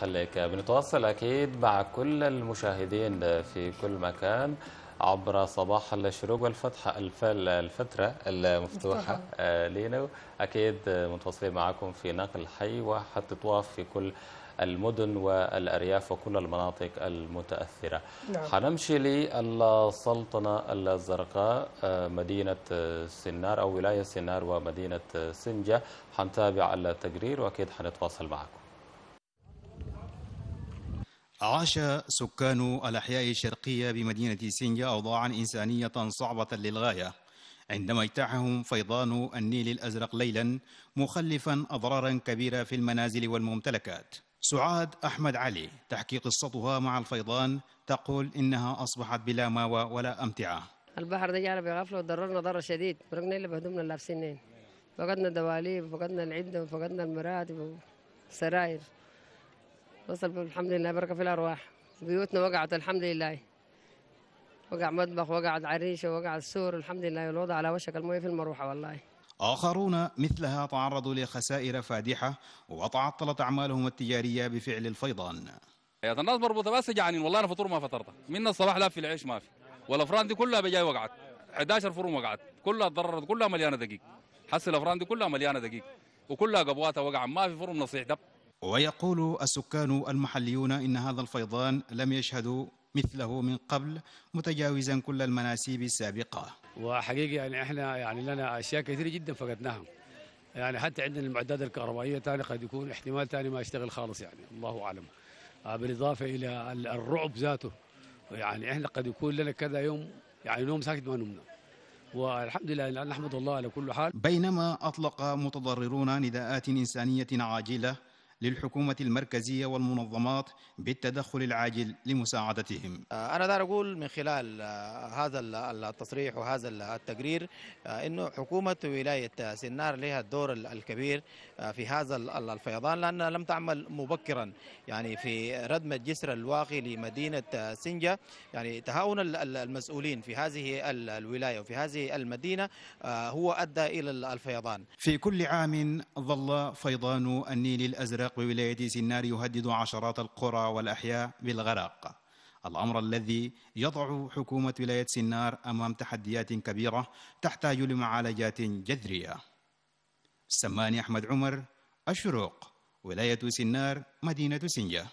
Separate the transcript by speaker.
Speaker 1: خليك بنتواصل أكيد مع كل المشاهدين في كل مكان عبر صباح الشروق والفتحة الفترة المفتوحة آه، لينا. أكيد متواصلين معكم في نقل حي وحتى طواف في كل المدن والأرياف وكل المناطق المتأثرة.
Speaker 2: نعم.
Speaker 1: حنمشي للسلطنة الزرقاء آه، مدينة سنار أو ولاية سنار ومدينة سنجة. حنتابع التقرير وأكيد حنتواصل معكم.
Speaker 3: عاش سكان الأحياء الشرقية بمدينة سينجا أوضاعا إنسانية صعبة للغاية. عندما اجتاحهم فيضان النيل الأزرق ليلا مخلفا أضرارا كبيرة في المنازل والممتلكات. سعاد أحمد علي تحكي قصتها مع الفيضان تقول إنها أصبحت بلا ماوى ولا أمتعة.
Speaker 4: البحر ده جانا بغفله وضررنا ضرر شديد. فرقنا اللي بهدومنا لابسينين فقدنا دواليب فقدنا العده وفقدنا المراتب والسراير وصل الحمد لله بركة في الأرواح. بيوتنا وقعت الحمد لله. وقع مطبخ وقعت عريشه وقع السور الحمد لله. والوضع على وشك الموية في المروحة والله.
Speaker 3: آخرون مثلها تعرضوا لخسائر فادحة وتعطلت أعمالهم التجارية بفعل الفيضان.
Speaker 5: يا الناس مربوطة بس جعانين والله أنا فطور ما فطرتها من الصباح لا في العيش ما في. والافران دي كلها بجاي وقعت. 11 فرن وقعت. كلها تضررت كلها مليانة دقيق. حس الافران دي كلها مليانة دقيق. وكلها قبواتها وقع ما في فرن نصيح. دب.
Speaker 3: ويقول السكان المحليون إن هذا الفيضان لم يشهدوا مثله من قبل متجاوزا كل المناسيب السابقة.
Speaker 6: وحقيقي يعني إحنا يعني لنا أشياء كثيرة جدا فقدناها يعني حتى عندنا المعدات الكهربائية ثاني قد يكون احتمال ثاني ما يشتغل خالص يعني الله أعلم. آه، بالإضافة إلى ال- الرعب ذاته. يعني إحنا قد يكون لنا كذا يوم يعني نوم ساكت ما نمنا. والحمد لله نحمد الله على كل حال.
Speaker 3: بينما أطلق متضررون نداءات إنسانية عاجلة للحكومة المركزية والمنظمات بالتدخل العاجل لمساعدتهم.
Speaker 7: أنا دار أقول من خلال آه، هذا ال- التصريح وهذا ال- التقرير آه، إنه حكومة ولاية سنار لها الدور ال- الكبير آه، في هذا ال- ال- الفيضان لأنها لم تعمل مبكرا. يعني في ردم الجسر الواقي لمدينة آه، سنجة يعني تهاون ال- ال- المسؤولين في هذه ال- الولاية وفي هذه المدينة آه، هو أدى إلى ال- الفيضان.
Speaker 3: في كل عام ظل فيضان النيل الأزرق بولاية سنار يهدد عشرات القرى والأحياء بالغرق. الأمر الذي يضع حكومة ولاية سنار أمام تحديات كبيرة تحتاج لمعالجات جذرية. سماني أحمد عمر الشروق ولاية سنار مدينة سنجة.